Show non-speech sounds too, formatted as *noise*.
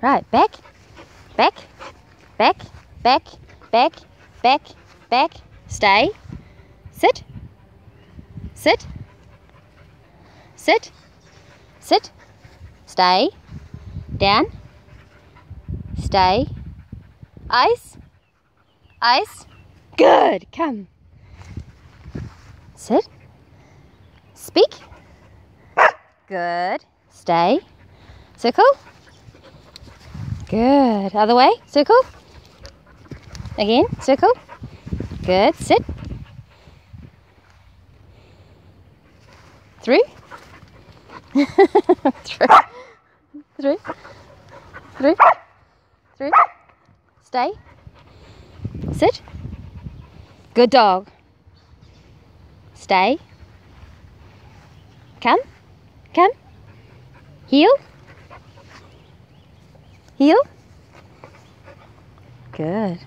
Right, back, back, back, back, back, back, back. Stay. Sit. Sit. Sit. Sit. Stay. Down. Stay. Ice. Ice. Good. Come. Sit. Speak. Good. Stay. Circle. Good. Other way. Circle. Again. Circle. Good. Sit. Through. *laughs* Through. Through. Through. Through. Stay. Sit. Good dog. Stay. Come. Come. Heel. Heel. Good.